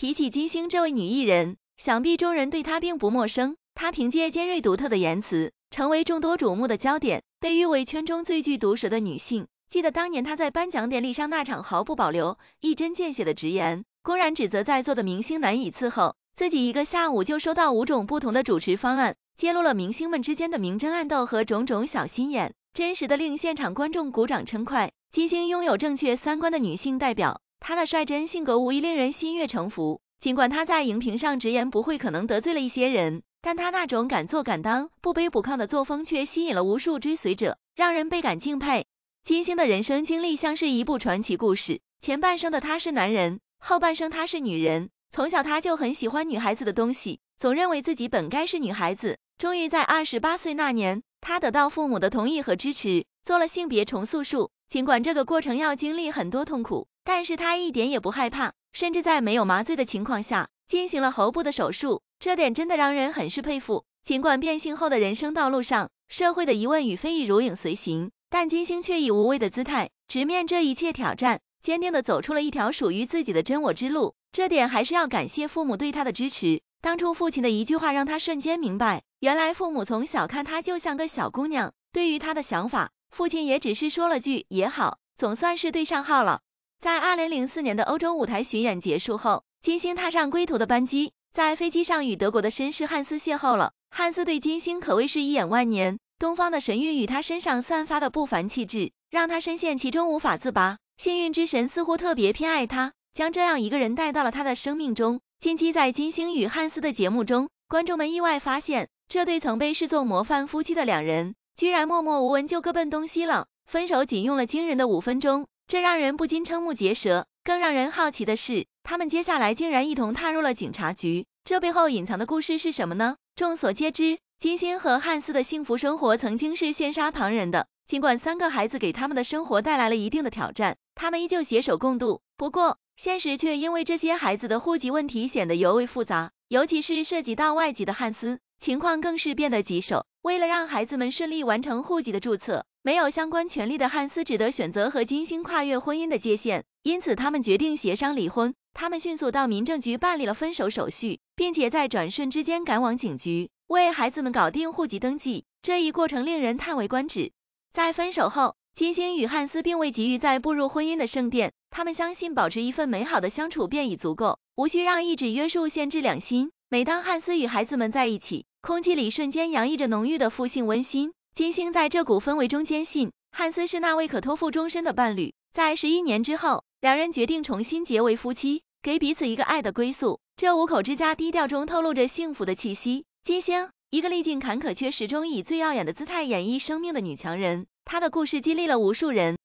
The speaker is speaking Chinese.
提起金星这位女艺人，想必众人对她并不陌生。她凭借尖锐独特的言辞，成为众多瞩目的焦点，被誉为圈中最具毒舌的女性。记得当年她在颁奖典礼上那场毫不保留、一针见血的直言，公然指责在座的明星难以伺候，自己一个下午就收到五种不同的主持方案，揭露了明星们之间的明争暗斗和种种小心眼，真实的令现场观众鼓掌称快。金星拥有正确三观的女性代表，她的率真性格无疑令人心悦诚服。尽管她在荧屏上直言不讳，可能得罪了一些人，但她那种敢做敢当、不卑不亢的作风却吸引了无数追随者，让人倍感敬佩。金星的人生经历像是一部传奇故事，前半生的她是男人，后半生她是女人。从小她就很喜欢女孩子的东西，总认为自己本该是女孩子。终于在二十八岁那年，她得到父母的同意和支持，做了性别重塑术。尽管这个过程要经历很多痛苦，但是他一点也不害怕，甚至在没有麻醉的情况下进行了喉部的手术，这点真的让人很是佩服。尽管变性后的人生道路上，社会的疑问与非议如影随形，但金星却以无畏的姿态直面这一切挑战，坚定地走出了一条属于自己的真我之路。这点还是要感谢父母对他的支持。当初父亲的一句话让他瞬间明白，原来父母从小看他就像个小姑娘，对于他的想法。父亲也只是说了句也好，总算是对上号了。在二零零四年的欧洲舞台巡演结束后，金星踏上归途的班机，在飞机上与德国的绅士汉斯邂逅了。汉斯对金星可谓是一眼万年，东方的神韵与他身上散发的不凡气质，让他深陷其中无法自拔。幸运之神似乎特别偏爱他，将这样一个人带到了他的生命中。近期在金星与汉斯的节目中，观众们意外发现，这对曾被视作模范夫妻的两人。居然默默无闻就各奔东西了，分手仅用了惊人的五分钟，这让人不禁瞠目结舌。更让人好奇的是，他们接下来竟然一同踏入了警察局，这背后隐藏的故事是什么呢？众所皆知，金星和汉斯的幸福生活曾经是羡煞旁人的。尽管三个孩子给他们的生活带来了一定的挑战，他们依旧携手共度。不过，现实却因为这些孩子的户籍问题显得尤为复杂，尤其是涉及到外籍的汉斯，情况更是变得棘手。为了让孩子们顺利完成户籍的注册，没有相关权利的汉斯只得选择和金星跨越婚姻的界限，因此他们决定协商离婚。他们迅速到民政局办理了分手手续，并且在转瞬之间赶往警局，为孩子们搞定户籍登记。这一过程令人叹为观止。在分手后，金星与汉斯并未急于再步入婚姻的圣殿，他们相信保持一份美好的相处便已足够，无需让意志约束限制两心。每当汉斯与孩子们在一起，空气里瞬间洋溢着浓郁的父性温馨。金星在这股氛围中坚信，汉斯是那位可托付终身的伴侣。在十一年之后，两人决定重新结为夫妻，给彼此一个爱的归宿。这五口之家低调中透露着幸福的气息。金星，一个历尽坎坷却始终以最耀眼的姿态演绎生命的女强人，她的故事激励了无数人。